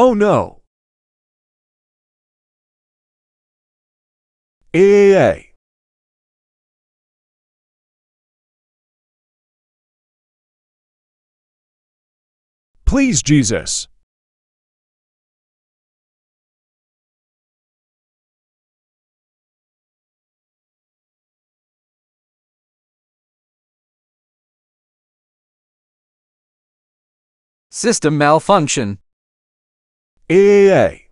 Oh no. AAA. Please, Jesus. System malfunction. AAA.